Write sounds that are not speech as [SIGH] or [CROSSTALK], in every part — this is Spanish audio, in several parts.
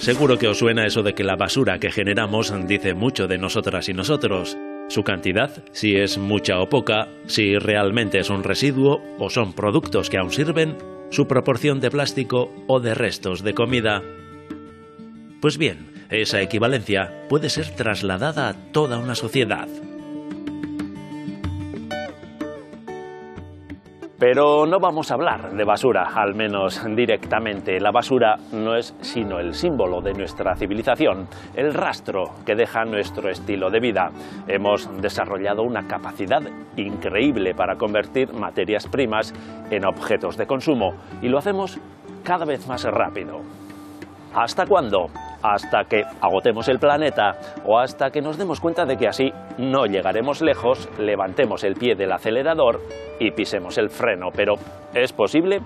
Seguro que os suena eso de que la basura que generamos dice mucho de nosotras y nosotros. Su cantidad, si es mucha o poca, si realmente es un residuo o son productos que aún sirven, su proporción de plástico o de restos de comida. Pues bien, esa equivalencia puede ser trasladada a toda una sociedad. Pero no vamos a hablar de basura, al menos directamente. La basura no es sino el símbolo de nuestra civilización, el rastro que deja nuestro estilo de vida. Hemos desarrollado una capacidad increíble para convertir materias primas en objetos de consumo y lo hacemos cada vez más rápido. ¿Hasta cuándo? Hasta que agotemos el planeta o hasta que nos demos cuenta de que así no llegaremos lejos, levantemos el pie del acelerador y pisemos el freno. Pero ¿es posible?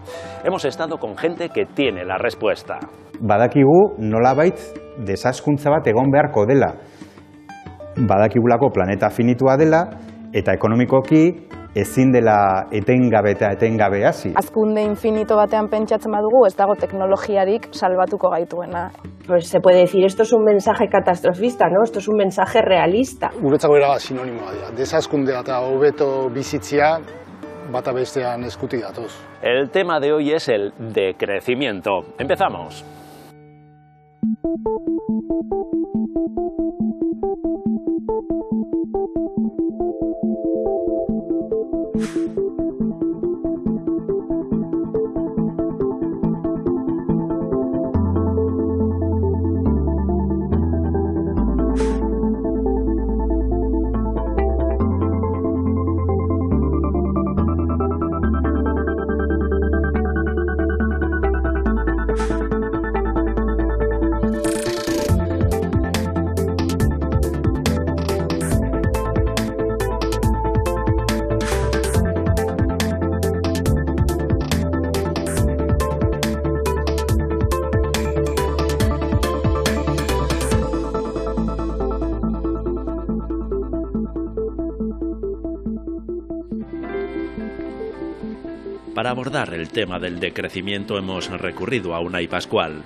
Hemos estado con gente que tiene la respuesta. Badakigu nolabait desaskuntza bat egon beharko dela. Badakigulako planeta finitua dela eta ekonomikoki ezin dela etengabe eta etengabe hasi. Azkunde infinito batean pentsatzen badugu, ez dago teknologiarik salbatuko gaituena. Pues se puede decir, esto es un mensaje catastrofista, ¿no? Esto es un mensaje realista. Guretzako era sinonimoa dira. Desazkunde eta hobeto bizitzia bata bestean eskuti datoz. El tema de hoy es el decrecimiento. Empezamos. Para abordar el tema del decrecimiento hemos recurrido a Unai Pascual.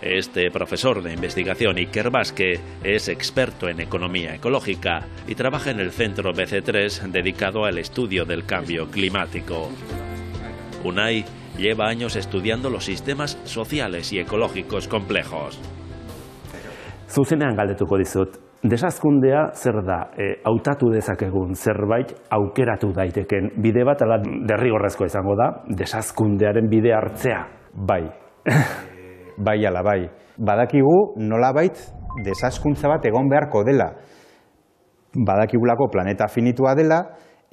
Este profesor de investigación Iker Basque es experto en economía ecológica y trabaja en el centro BC3 dedicado al estudio del cambio climático. Unai lleva años estudiando los sistemas sociales y ecológicos complejos. Zuzenean galdetuko dizut, desazkundea zer da, e, hautatu dezakegun zerbait aukeratu daiteken bide bat, ala derrigorrezko izango da, desazkundearen bide hartzea. Bai, [LAUGHS] bai ala bai. Badakigu nolabait desazkuntza bat egon beharko dela. Badakigulako planeta finitua dela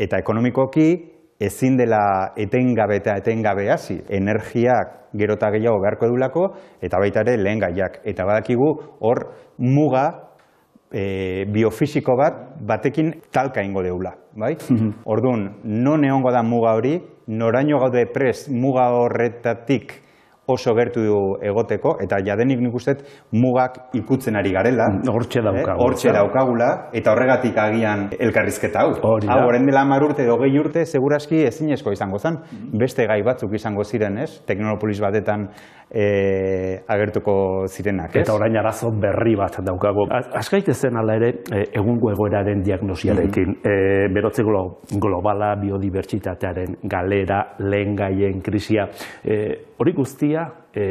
eta ekonomikoki ezin dela etengabe eta etengabe hasi. Energiak gero eta gehiago beharko dulako eta baita ere lehen gaiak. Eta badakigu hor muga e, biofisiko bat batekin talka ingo deula. Bai? Orduan, non egongo da muga hori, noraino gaude pres muga horretatik oso gertu egoteko, eta jadenik nik uste mugak ikutzen ari garela. Hortxe. Eh, Hortxe daukagula, eta horregatik agian elkarrizketa hau. Hori da. Hau, horren dela hamar urte, edo gehi urte, seguraski ezinezko izango zen. Beste gai batzuk izango ziren, ez? Teknopolis batetan eh, agertuko zirenak, ez? Eta orain arazo berri bat daukagu. Azkaite zen ala ere, e, egungo egoeraren diagnosiarekin. E, berotze glo- globala, biodibertsitatearen galera, lehen gaien krisia. E, hori guztia, e,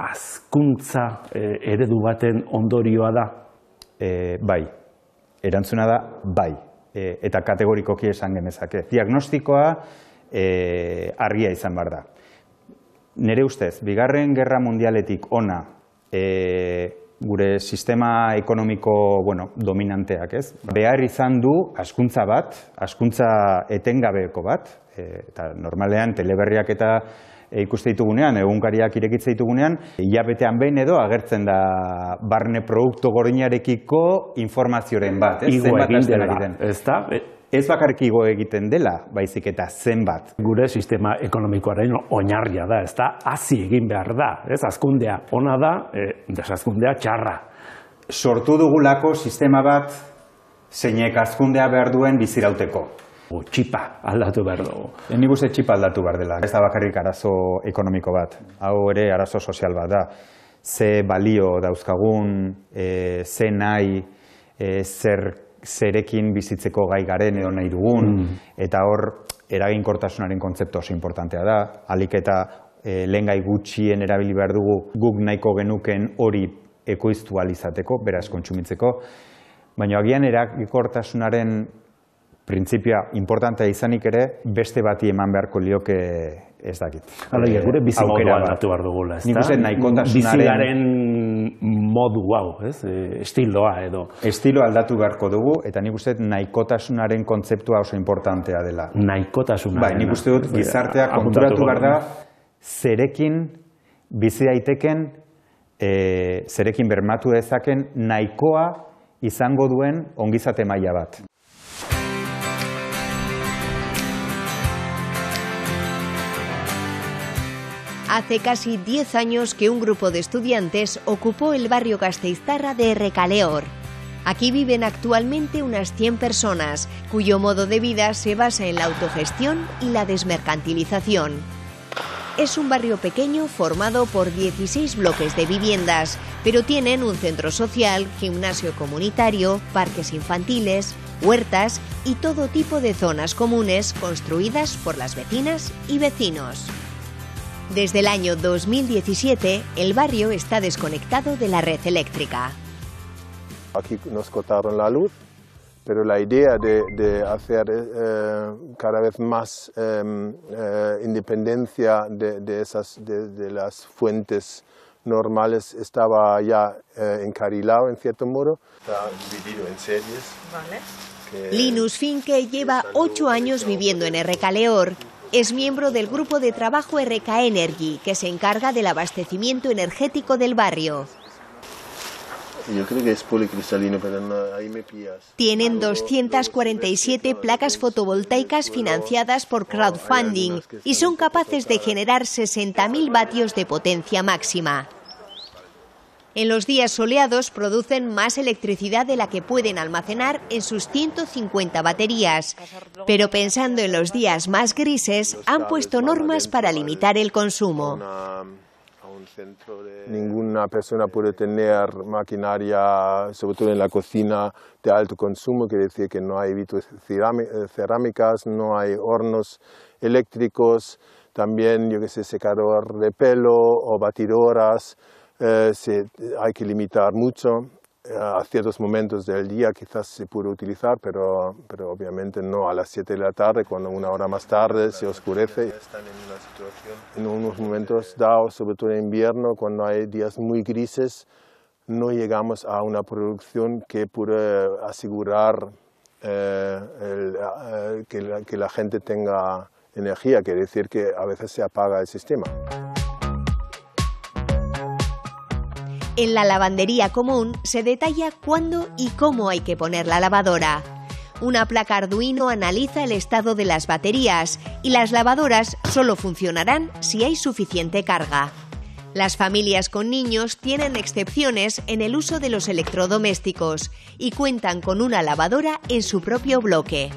azkuntza e, eredu baten ondorioa da. E, bai, erantzuna da bai, e, eta kategorikoki esan genezake. Diagnostikoa e, argia izan behar da. Nere ustez, bigarren gerra mundialetik ona e, gure sistema ekonomiko bueno, dominanteak, ez? Behar izan du askuntza bat, askuntza etengabeko bat, e, eta normalean teleberriak eta ikuste ditugunean, egunkariak irekitze ditugunean, hilabetean behin edo agertzen da barne produktu gorinarekiko informazioren bat, ez? Igo egin dela, ez da? Ez bakarrik igo egiten dela, baizik eta zenbat. gure sistema ekonomikoaren oinarria da, ez da, hazi egin behar da, ez, azkundea ona da, e, desazkundea txarra. Sortu dugulako sistema bat zeinek azkundea behar duen bizirauteko. O, txipa aldatu behar dugu. Nik uste txipa aldatu behar dela. Ez da bakarrik arazo ekonomiko bat. Hau ere arazo sozial bat da. Ze balio dauzkagun, e, ze nahi, e, zer, zerekin bizitzeko gai garen edo nahi dugun, eta hor eraginkortasunaren kontzeptu oso importantea da. Alik eta e, lehengai gutxien erabili behar dugu guk nahiko genuken hori ekoiztu ahal izateko, beraz kontsumitzeko. Baina agian eraginkortasunaren printzipioa importantea izanik ere, beste bati eman beharko lioke ez dakit. Alegia, Eh, gure bizi modua aldatu behar dugula, ez Nik uste nahikotasunaren Bizigaren modu hau, ez, e, estiloa edo. estilo aldatu beharko dugu, eta nik uste nahikotasunaren kontzeptua oso importantea dela. Nahikotasuna. Bai, nik uste dut gizartea konturatu behar da zerekin bizi daiteken, e, zerekin bermatu dezaken nahikoa izango duen ongizate maila bat. Hace casi 10 años que un grupo de estudiantes ocupó el barrio Gasteiztarra de Recaleor. Aquí viven actualmente unas 100 personas, cuyo modo de vida se basa en la autogestión y la desmercantilización. Es un barrio pequeño formado por 16 bloques de viviendas, pero tienen un centro social, gimnasio comunitario, parques infantiles, huertas y todo tipo de zonas comunes construidas por las vecinas y vecinos. Desde el año 2017, el barrio está desconectado de la red eléctrica. Aquí nos cortaron la luz, pero la idea de, de hacer eh, cada vez más eh, eh, independencia de, de esas, de, de las fuentes normales estaba ya eh, encarilado en cierto modo. Está dividido en series. Linus Finke lleva ocho años viviendo en Recaleor. Es miembro del grupo de trabajo RK Energy, que se encarga del abastecimiento energético del barrio. Yo creo que es policristalino, pero no, ahí me pillas. Tienen 247 placas fotovoltaicas financiadas por crowdfunding y son capaces de generar 60.000 vatios de potencia máxima. En los días soleados producen más electricidad de la que pueden almacenar en sus 150 baterías. Pero pensando en los días más grises, han puesto normas para limitar el consumo. Ninguna persona puede tener maquinaria, sobre todo en la cocina, de alto consumo, quiere decir que no hay cerámicas, no hay hornos eléctricos, también, yo que sé, secador de pelo o batidoras, eh, se- hay que limitar mucho. Eh, A ciertos momentos del día quizás se puede utilizar, pero, pero obviamente no a las 7 de la tarde, cuando una hora más tarde se oscurece. Están en una situación. En unos momentos dados, sobre todo en invierno, cuando hay días muy grises, no llegamos a una producción que pueda asegurar eh, el, eh, que, la, que la gente tenga energía, quiere decir que a veces se apaga el sistema. En la lavandería común se detalla cuándo y cómo hay que poner la lavadora. Una placa Arduino analiza el estado de las baterías y las lavadoras solo funcionarán si hay suficiente carga. Las familias con niños tienen excepciones en el uso de los electrodomésticos y cuentan con una lavadora en su propio bloque.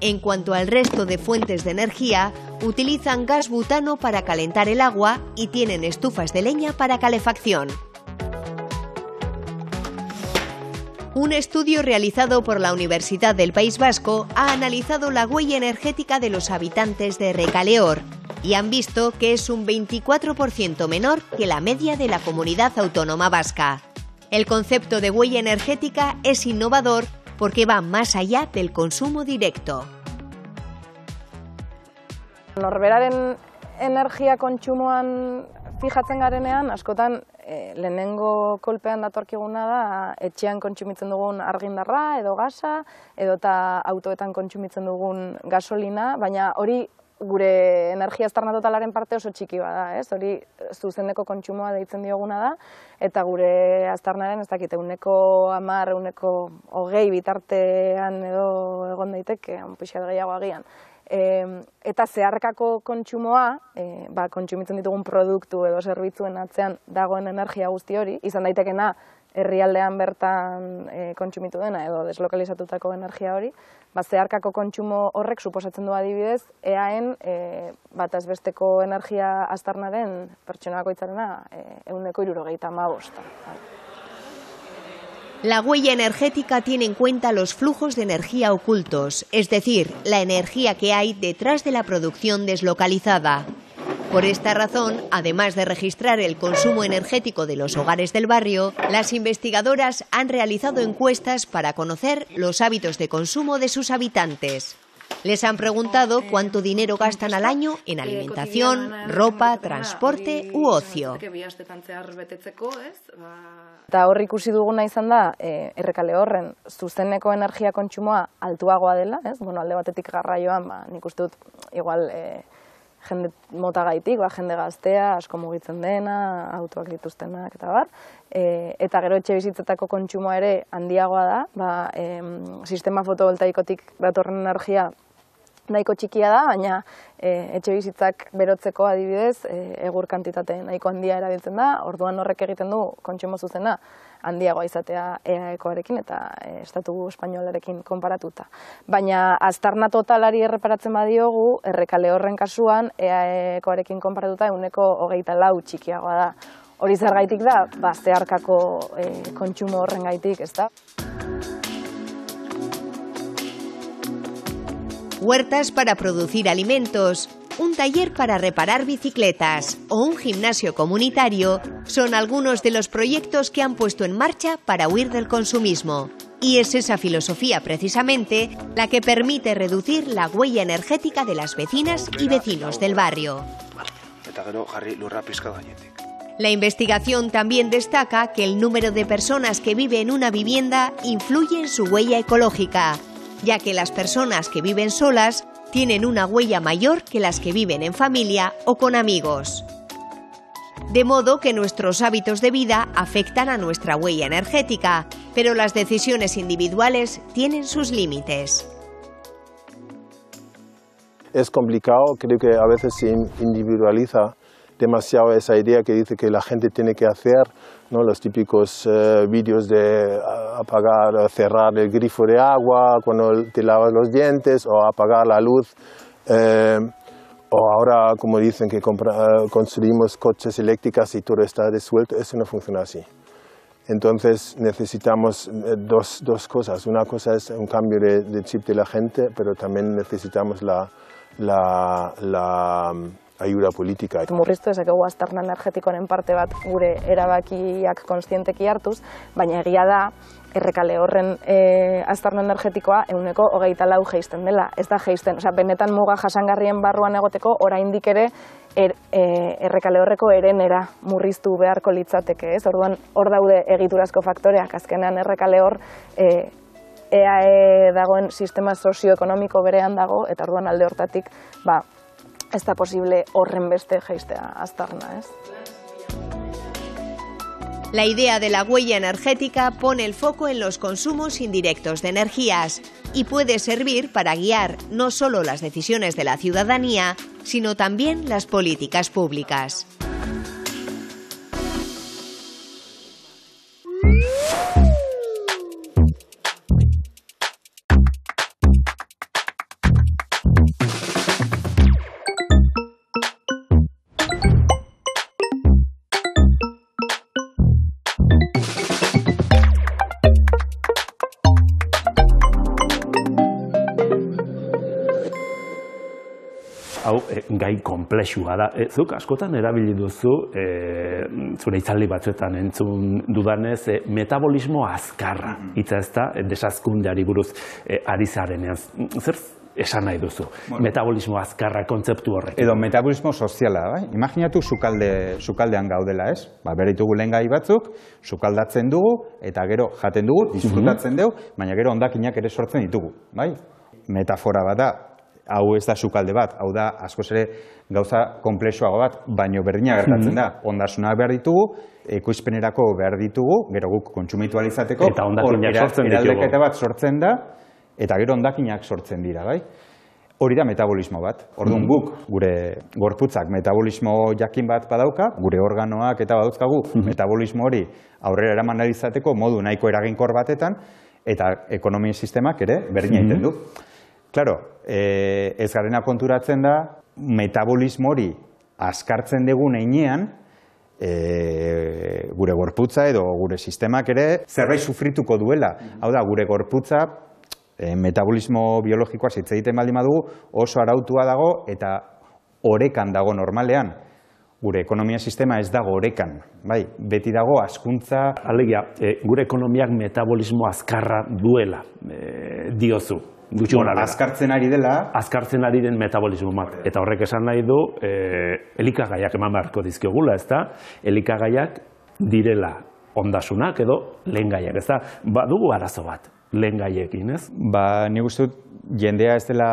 En cuanto al resto de fuentes de energía, utilizan gas butano para calentar el agua y tienen estufas de leña para calefacción. Un estudio realizado por la Universidad del País Vasco ha analizado la huella energética de los habitantes de Recaleor y han visto que es un 24% menor que la media de la comunidad autónoma vasca. El concepto de huella energética es innovador porque va más allá del consumo directo. Norberaren energia kontsumoan fijatzen garenean, askotan e, lehenengo kolpean datorkiguna da etxean kontsumitzen dugun argindarra edo gasa edo eta autoetan kontsumitzen dugun gasolina, baina hori gure energia aztarna totalaren parte oso txiki bada, ez? Hori zuzeneko kontsumoa deitzen dioguna da, eta gure aztarnaren ez dakite, uneko amar, uneko hogei bitartean edo egon daiteke, pixat gehiago agian. E, eta zeharkako kontsumoa, e, ba, kontsumitzen ditugun produktu edo zerbitzuen atzean dagoen energia guzti hori, izan daitekena herrialdean bertan e, kontsumitu dena edo deslokalizatutako energia hori, ba, zeharkako kontsumo horrek suposatzen du adibidez, eaen e, bat azbesteko energia aztarnaren pertsonako itzarena e, euneko irurogeita ma La huella energética tiene en cuenta los flujos de energía ocultos, es decir, la energía que hay detrás de la producción deslocalizada. Por esta razón, además de registrar el consumo energético de los hogares del barrio, las investigadoras han realizado encuestas para conocer los hábitos de consumo de sus habitantes. Les han preguntado cuánto dinero gastan al año en alimentación, ropa, transporte u ocio. Eta hor ikusi duguna izan da, e, errekale horren zuzeneko energia kontsumoa altuagoa dela, ez? Bueno, alde batetik garraioan, ba, nik uste dut, igual, e, jende mota gaitik, ba, jende gaztea, asko mugitzen dena, autoak dituztenak eta bar. E, eta gero etxe bizitzetako kontsumoa ere handiagoa da, ba, e, sistema fotovoltaikotik datorren energia nahiko txikia da, baina e, etxe bizitzak berotzeko adibidez, e, egur kantitate nahiko handia erabiltzen da, orduan horrek egiten du kontsumo zuzena handiagoa izatea EAEkoarekin eta e, estatu espainolarekin konparatuta. Baina aztarna totalari erreparatzen badiogu, errekale horren kasuan EAEkoarekin konparatuta eguneko hogeita lau txikiagoa da. Hori zer gaitik da, ba, zeharkako e, kontsumo horren gaitik, ez da? huertas para producir alimentos, un taller para reparar bicicletas o un gimnasio comunitario son algunos de los proyectos que han puesto en marcha para huir del consumismo. Y es esa filosofía precisamente la que permite reducir la huella energética de las vecinas y vecinos del barrio. La investigación también destaca que el número de personas que vive en una vivienda influye en su huella ecológica ya que las personas que viven solas tienen una huella mayor que las que viven en familia o con amigos. De modo que nuestros hábitos de vida afectan a nuestra huella energética, pero las decisiones individuales tienen sus límites. Es complicado, creo que a veces se individualiza demasiado esa idea que dice que la gente tiene que hacer, ¿no? los típicos eh, vídeos de apagar, cerrar el grifo de agua cuando te lavas los dientes o apagar la luz. Eh, o ahora, como dicen, que construimos coches eléctricos y todo está resuelto, eso no funciona así. Entonces necesitamos eh, dos, dos cosas. Una cosa es un cambio de, chip de la gente, pero también necesitamos la, la ayuda politika. Murriztu ezakegu aztarna energetikoaren parte bat gure erabakiak konstienteki hartuz, baina egia da, errekale horren e, aztarna energetikoa euneko hogeita lau geisten dela. Ez da geisten, osea, benetan muga jasangarrien barruan egoteko, oraindik ere er, e, errekale horreko erenera murriztu beharko litzateke, ez? Orduan, hor daude egiturazko faktoreak, azkenean errekale hor e, EAE dagoen sistema sozioekonomiko berean dago, eta orduan alde hortatik, ba, ez da posible horren beste jaistea aztarna, ez? La idea de la huella energética pone el foco en los consumos indirectos de energías y puede servir para guiar no solo las decisiones de la ciudadanía, sino también las políticas públicas. Gai konplexua da. E, zuk askotan erabili duzu, e, zure itzaldi batzuetan entzun dudanez, e, metabolismo azkarra, hitza ez da, desazkundeari buruz e, ari zarenean. Zer esan nahi duzu. Metabolismo azkarra kontzeptu horrek. Edo metabolismo soziala, bai? Imaginatu sukalde, sukaldean gaudela, ez? Ba, beritugu lehen gai batzuk, sukaldatzen dugu, eta gero jaten dugu, disfrutatzen dugu, baina gero ondakinak ere sortzen ditugu, bai? Metafora bat da, hau ez da sukalde bat, hau da askoz ere gauza komplexuago bat, baino berdina gertatzen da. Ondasunak behar ditugu, ekoizpenerako behar ditugu, gero guk kontsumitu alizateko, Eta hondakinak era- sortzen ditugu. eraldaketa bat sortzen da, eta gero hondakinak sortzen dira, bai? Hori da metabolismo bat. Orduan guk, gure gorputzak metabolismo jakin bat badauka, gure organoak eta badauzkagu metabolismo hori aurrera eraman izateko modu nahiko eraginkor batetan, eta ekonomia sistemak ere berdina egiten du. Claro, eh, ez garena konturatzen da, metabolismo hori askartzen dugun einean, e, gure gorputza edo gure sistemak ere zerbait sufrituko duela. Hau da, gure gorputza e, metabolismo biologikoa hitz egiten baldin badugu oso arautua dago eta orekan dago normalean. Gure ekonomia sistema ez dago orekan, bai, beti dago askuntza Alegia, e, gure ekonomiak metabolismo azkarra duela, e, diozu. Gutxi gora behera. azkartzen ari dela, azkartzen ari den metabolismo bat. Eta horrek esan nahi du, e, elikagaiak eman beharko dizkigula, ezta? Elikagaiak direla ondasunak edo lehengaiak, ezta? Badugu arazo bat, lehengaiekin, ez? Ba, nik uste dut jendea ez dela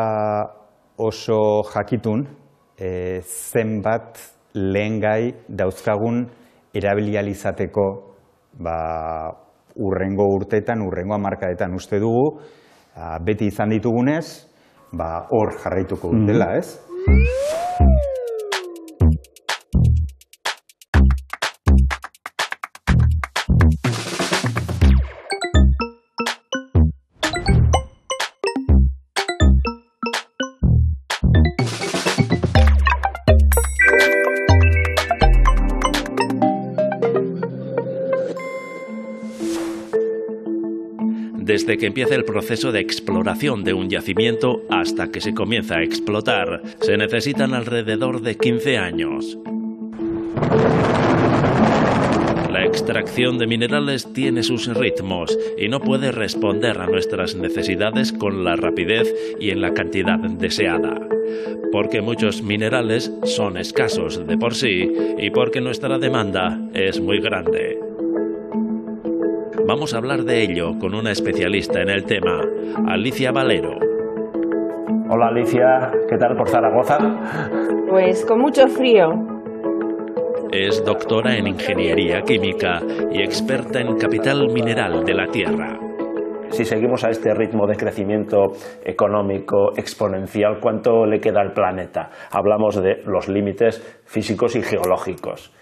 oso jakitun e, zenbat lehengai dauzkagun erabilializateko ba, urrengo urteetan, urrengo hamarkadetan uste dugu, beti izan ditugunez, ba, hor jarraituko dutela, ez? Desde que empieza el proceso de exploración de un yacimiento hasta que se comienza a explotar, se necesitan alrededor de 15 años. La extracción de minerales tiene sus ritmos y no puede responder a nuestras necesidades con la rapidez y en la cantidad deseada. Porque muchos minerales son escasos de por sí y porque nuestra demanda es muy grande. Vamos a hablar de ello con una especialista en el tema, Alicia Valero. Hola Alicia, ¿qué tal por Zaragoza? Pues con mucho frío. Es doctora en Ingeniería Química y experta en capital mineral de la Tierra. Si seguimos a este ritmo de crecimiento económico exponencial, ¿cuánto le queda al planeta? Hablamos de los límites físicos y geológicos.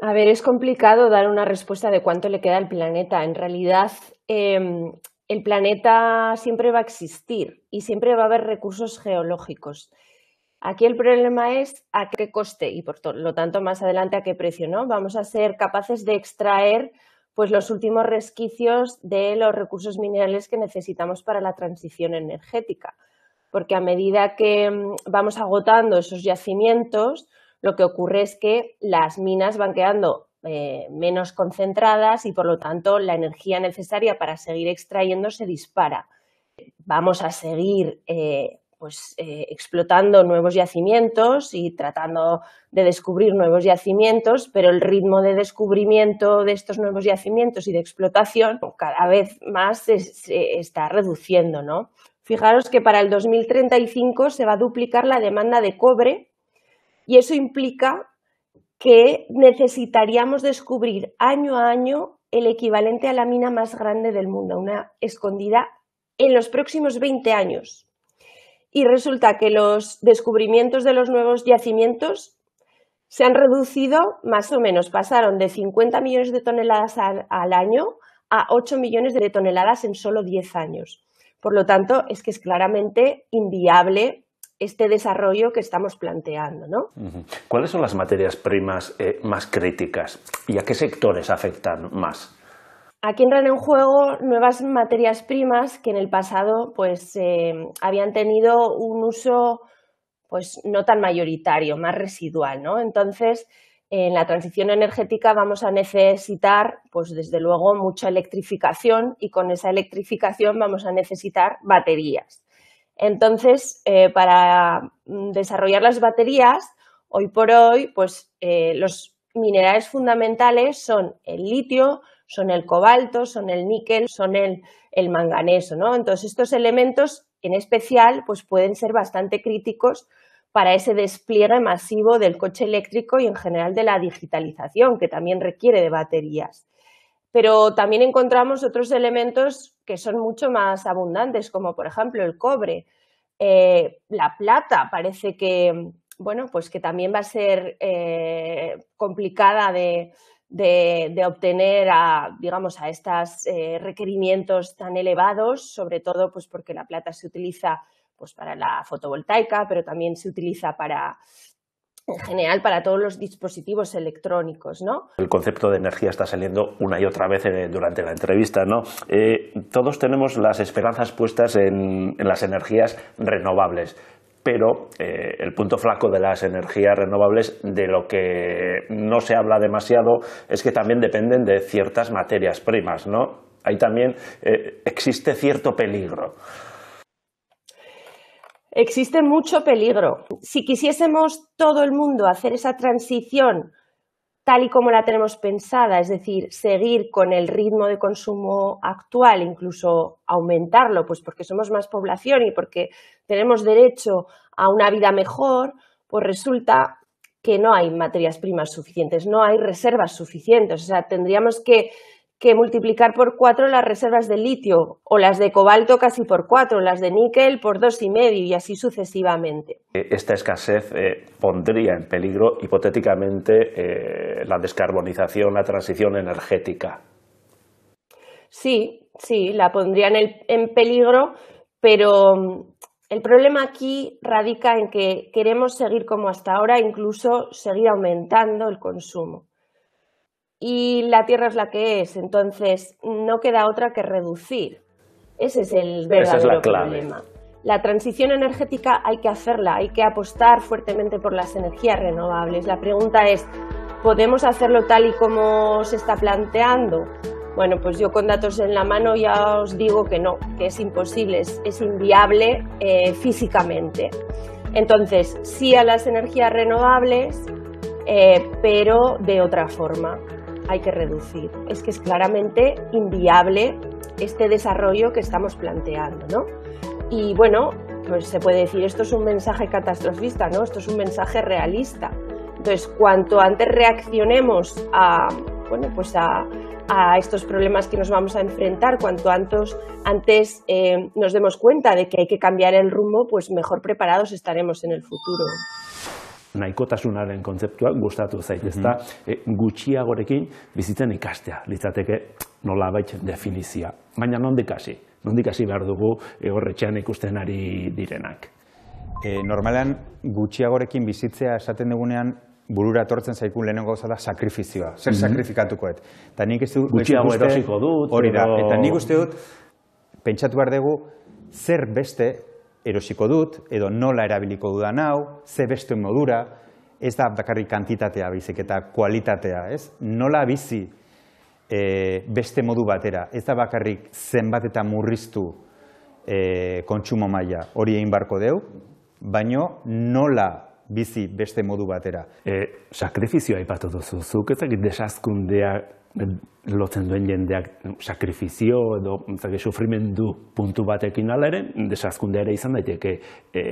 A ver, es complicado dar una respuesta de cuánto le queda al planeta. En realidad, eh, el planeta siempre va a existir y siempre va a haber recursos geológicos. Aquí el problema es a qué coste y por lo tanto más adelante a qué precio, ¿no? Vamos a ser capaces de extraer pues los últimos resquicios de los recursos minerales que necesitamos para la transición energética. Porque a medida que vamos agotando esos yacimientos, lo que ocurre es que las minas van quedando eh, menos concentradas y por lo tanto la energía necesaria para seguir extrayendo se dispara. Vamos a seguir eh, pues, eh, explotando nuevos yacimientos y tratando de descubrir nuevos yacimientos, pero el ritmo de descubrimiento de estos nuevos yacimientos y de explotación cada vez más se, se está reduciendo. ¿no? Fijaros que para el 2035 se va a duplicar la demanda de cobre y eso implica que necesitaríamos descubrir año a año el equivalente a la mina más grande del mundo, una escondida en los próximos 20 años. Y resulta que los descubrimientos de los nuevos yacimientos se han reducido más o menos, pasaron de 50 millones de toneladas al, al año a 8 millones de toneladas en solo 10 años. Por lo tanto, es que es claramente inviable este desarrollo que estamos planteando. ¿no? ¿Cuáles son las materias primas eh, más críticas y a qué sectores afectan más? Aquí entran en juego nuevas materias primas que en el pasado pues, eh, habían tenido un uso pues, no tan mayoritario, más residual. ¿no? Entonces, en la transición energética vamos a necesitar, pues desde luego, mucha electrificación y con esa electrificación vamos a necesitar baterías. Entonces, eh, para mm, desarrollar las baterías, hoy por hoy, pues eh, los minerales fundamentales son el litio, son el cobalto, son el níquel, son el, el manganeso, ¿no? Entonces, estos elementos en especial, pues pueden ser bastante críticos para ese despliegue masivo del coche eléctrico y en general de la digitalización, que también requiere de baterías. Pero también encontramos otros elementos que son mucho más abundantes, como por ejemplo el cobre. Eh, la plata parece que, bueno, pues que también va a ser eh, complicada de, obtener a, digamos, a estos eh, requerimientos tan elevados, sobre todo pues porque la plata se utiliza pues para la fotovoltaica, pero también se utiliza para, en general para todos los dispositivos electrónicos, ¿no? El concepto de energía está saliendo una y otra vez eh, durante la entrevista, ¿no? Eh, todos tenemos las esperanzas puestas en, las energías renovables, pero eh, el punto flaco de las energías renovables, de lo que no se habla demasiado, es que también dependen de ciertas materias primas, ¿no? Ahí también existe cierto peligro. Existe mucho peligro. Si quisiésemos todo el mundo hacer esa transición tal y como la tenemos pensada, es decir, seguir con el ritmo de consumo actual, incluso aumentarlo, pues porque somos más población y porque tenemos derecho a una vida mejor, pues resulta que no hay materias primas suficientes, no hay reservas suficientes. O sea, tendríamos que que multiplicar por cuatro las reservas de litio o las de cobalto casi por cuatro, las de níquel por dos y medio y así sucesivamente. Eh, esta escasez eh, pondría en peligro hipotéticamente eh, la descarbonización, la transición energética. Sí, sí, la pondría en peligro, pero mm, el problema aquí radica en que queremos seguir como hasta ahora, incluso seguir aumentando el consumo y la Tierra es la que es, entonces no queda otra que reducir. Ese es el verdadero problema. La transición energética hay que hacerla, hay que apostar fuertemente por las energías renovables. La pregunta es, ¿podemos hacerlo tal y como se está planteando? Bueno, pues yo con datos en la mano ya os digo que no, que es imposible, es, inviable eh, físicamente. Entonces, sí a las energías renovables, eh, pero de otra forma hay que reducir. Es que es claramente inviable este desarrollo que estamos planteando, ¿no? Y bueno, pues se puede decir, esto es un mensaje catastrofista, ¿no? Esto es un mensaje realista. Entonces, cuanto antes reaccionemos a, bueno, pues a, estos problemas que nos vamos a enfrentar, cuanto antes, eh, nos demos cuenta de que hay que cambiar el rumbo, pues mejor preparados estaremos en el futuro. Nahikotasunaren kontzeptua gustatu zait, mm -hmm. e, gutxiagorekin bizitzen ikastea, litzateke nola baitz definizia. Baina nondik hasi? Nondik hasi behar dugu egorretxean ikusten ari direnak? E, normalean gutxiagorekin bizitzea esaten dugunean burura etortzen zaikun lehenengo gauza da sakrifizioa. Zer mm -hmm. sakrifikatukoet. Ta nik ez dut gutxiago erosiko dut. Hori da. Eta nik uste dut pentsatu behar dugu zer beste erosiko dut, edo nola erabiliko dudan hau, ze beste modura, ez da bakarrik kantitatea bizik eta kualitatea, ez? Nola bizi e, beste modu batera, ez da bakarrik zenbat eta murriztu e, kontsumo maila hori egin barko deu, baino nola bizi beste modu batera. E, sakrifizioa ipatu duzu, zuk ezagit desazkundea lotzen duen jendeak sakrifizio edo zake, sufrimendu puntu batekin ala ere, desazkundea ere izan daiteke e,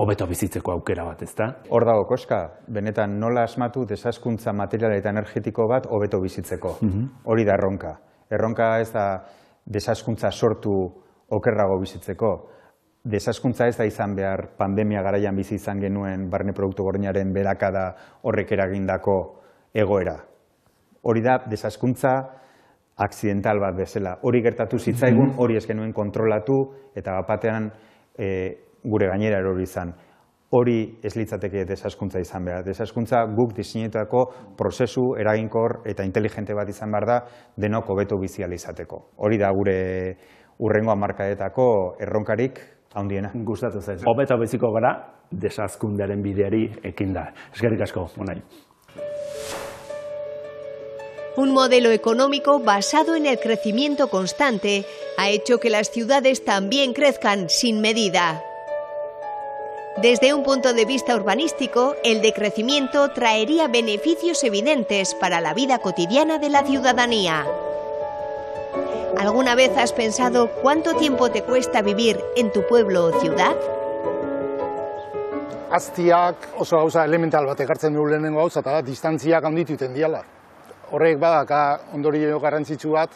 hobeto bizitzeko aukera bat, ezta? Hor dago, koska, benetan nola asmatu desazkuntza materiala eta energetiko bat hobeto bizitzeko. Mhm. Hori da erronka. Erronka ez da desazkuntza sortu okerrago bizitzeko. Desazkuntza ez da izan behar pandemia garaian bizi izan genuen barne produktu gornaren berakada horrek eragindako egoera hori da desaskuntza akzidental bat bezala. Hori gertatu zitzaigun, mhm. hori ez genuen kontrolatu eta batean e, gure gainera erori izan. Hori ez litzateke desaskuntza izan behar. Desaskuntza guk diseinetako prozesu eraginkor eta inteligente bat izan behar da denok hobeto bizializateko. Hori da gure urrengo markadetako erronkarik handiena. Gustatu zaizu. Hobeto biziko gara desaskundearen bideari ekin da. Eskerrik asko, onai. Un modelo económico basado en el crecimiento constante ha hecho que las ciudades también crezcan sin medida. Desde un punto de vista urbanístico, el decrecimiento traería beneficios evidentes para la vida cotidiana de la ciudadanía. ¿Alguna vez has pensado cuánto tiempo te cuesta vivir en tu pueblo o ciudad? Aztiak oso gauza elemental bat ekartzen du lehenengo gauza, eta distantziak handitu iten diala. Horrek badaka ondorio garrantzitsu bat,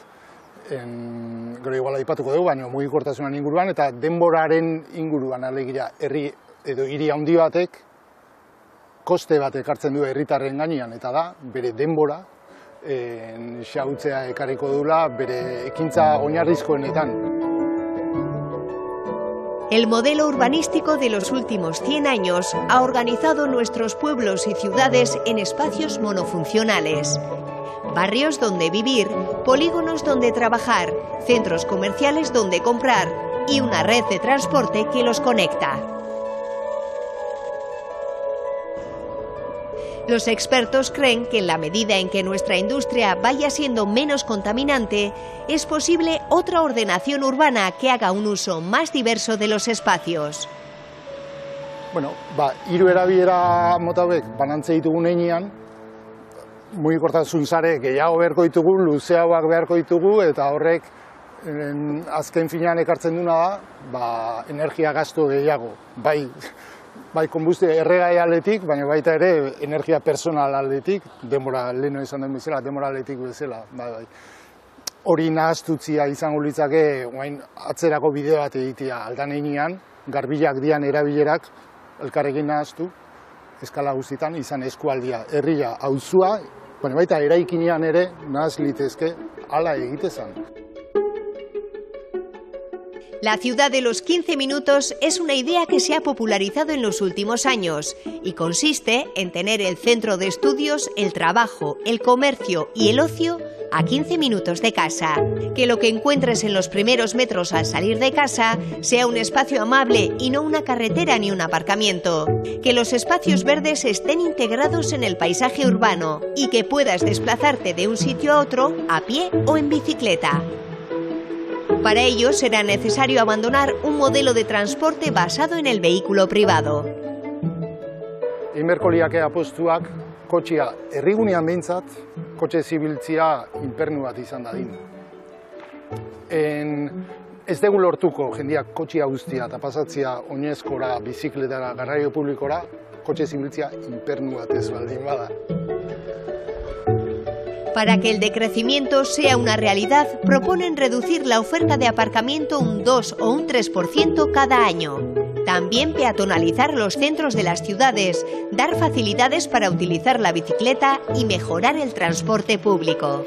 en, gero igual aipatuko dugu, baina mugikortasunan inguruan, eta denboraren inguruan alegira herri edo hiri handi batek koste bat ekartzen du herritarren gainean, eta da, bere denbora, en, xautzea ekarriko dula, bere ekintza oinarrizkoenetan. El modelo urbanístico de los últimos 100 años ha organizado nuestros pueblos y ciudades en espacios monofuncionales. Barrios donde vivir, polígonos donde trabajar, centros comerciales donde comprar y una red de transporte que los conecta. Los expertos creen que en la medida en que nuestra industria vaya siendo menos contaminante, es posible otra ordenación urbana que haga un uso más diverso de los espacios. Bueno, ba, hiru erabilera mota hauek banantze ditugun heinean, mugikortasun sare gehiago beharko ditugu, luzeagoak beharko ditugu, eta horrek en, azken finean ekartzen duna da, ba, energia gasto gehiago. Bai, bai konbuste erregai aldetik, baina baita ere energia personal aldetik, demora leheno izan den bezala, demora aldetik bezala. Bai, bai. Hori nahaztutzia izango litzake, oain atzerako bideo bat egitea aldan einean, garbilak dian erabilerak, elkarrekin nahaztu, eskala guztietan izan eskualdia, herria, auzua, baina baita. La ciudad de los 15 minutos es una idea que se ha popularizado en los últimos años y consiste en tener el centro de estudios, el trabajo, el comercio y el ocio a 15 minutos de casa. Que lo que encuentres en los primeros metros al salir de casa sea un espacio amable y no una carretera ni un aparcamiento. Que los espacios verdes estén integrados en el paisaje urbano y que puedas desplazarte de un sitio a otro a pie o en bicicleta. Para ello será necesario abandonar un modelo de transporte basado en el vehículo privado. Inberko liake apostuak kotxia errigunean behintzat, kotxe zibiltzia inpernu bat izan dadin. En, ez dugu lortuko jendiak kotxia guztia eta pasatzia oinezkora, bizikletara, garraio publikora, kotxe zibiltzia inpernu bat ez baldin bada. Para que el decrecimiento sea una realidad, proponen reducir la oferta de aparcamiento un 2 o un 3% cada año. También peatonalizar los centros de las ciudades, dar facilidades para utilizar la bicicleta y mejorar el transporte público.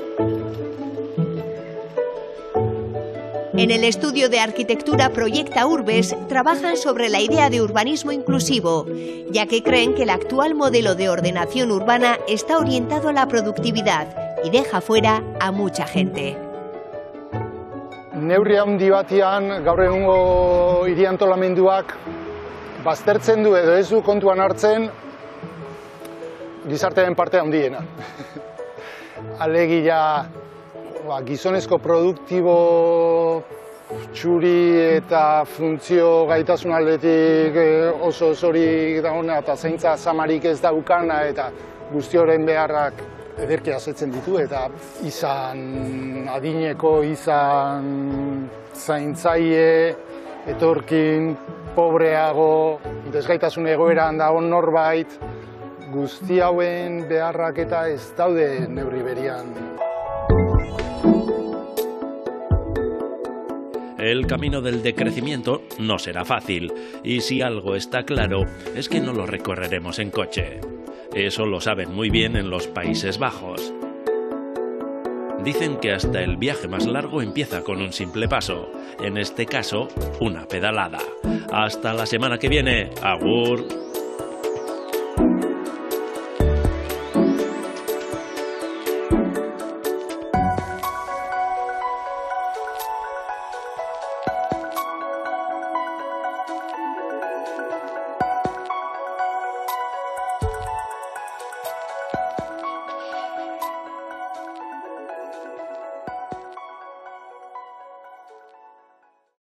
En el estudio de arquitectura Proyecta Urbes trabajan sobre la idea de urbanismo inclusivo, ya que creen que el actual modelo de ordenación urbana está orientado a la productividad y deja fuera a mucha gente. Neurri handi batean gaur egungo hiri antolamenduak baztertzen du edo ez du kontuan hartzen gizartearen parte handiena. [LAUGHS] Alegia ba, gizonezko produktibo txuri eta funtzio gaitasun aldetik eh, oso osorik dagoena eta zeintza zamarik ez daukana eta guztioren beharrak ederki asetzen ditu eta izan adineko, izan zaintzaile, etorkin, pobreago, desgaitasun egoeran dago norbait, guzti hauen beharrak eta ez daude neurri berian. El camino del decrecimiento no será fácil y si algo está claro es que no lo recorreremos en coche. Eso lo saben muy bien en los Países Bajos. Dicen que hasta el viaje más largo empieza con un simple paso, en este caso, una pedalada. Hasta la semana que viene. Agur.